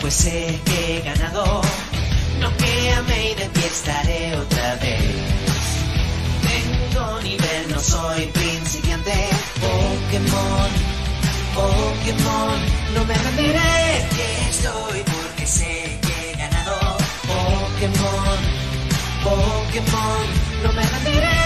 pues sé que he ganado. No que amé y de pie estaré otra vez. Tengo nivel, no soy principiante. Pokémon, Pokémon, no me rendiré. Que estoy porque sé que he ganado. Pokémon, Pokémon, no me rendiré.